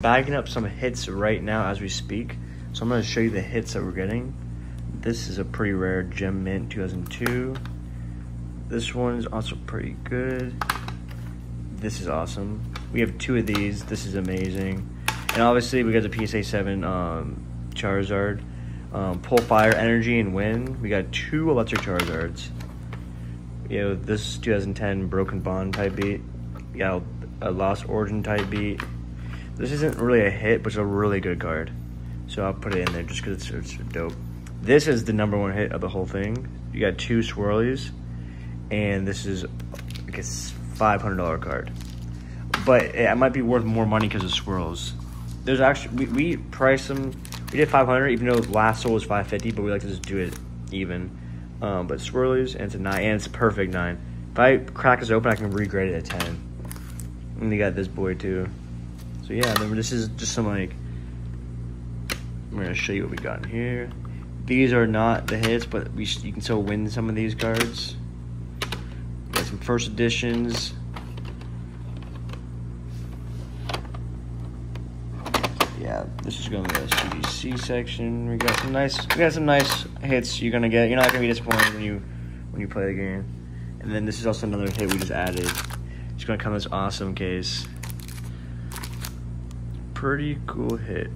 bagging up some hits right now as we speak. So I'm going to show you the hits that we're getting. This is a pretty rare Gem Mint 2002. This one's also pretty good. This is awesome. We have two of these. This is amazing. And obviously we got the PSA 7 um, Charizard. Um, Pull Fire, Energy, and Wind. We got two Electric Charizards. You know, this 2010 Broken Bond type beat. We got a Lost Origin type beat. This isn't really a hit, but it's a really good card. So I'll put it in there just because it's, it's dope. This is the number one hit of the whole thing. You got two swirlies, and this is like a $500 card. But it might be worth more money because of swirls. There's actually, we, we priced them, we did 500 even though last soul was 550 but we like to just do it even. Um, but swirlies, and it's a 9, and it's a perfect 9. If I crack this open, I can regrade it at 10. And you got this boy too. So yeah, this is just some like, I'm gonna show you what we got in here. These are not the hits, but we you can still win some of these cards. Got some first editions. Yeah, this is going to be the CDC section. We got some nice, we got some nice hits. You're gonna get. You're not gonna be disappointed when you when you play the game. And then this is also another hit we just added. It's gonna come as awesome case pretty cool hit.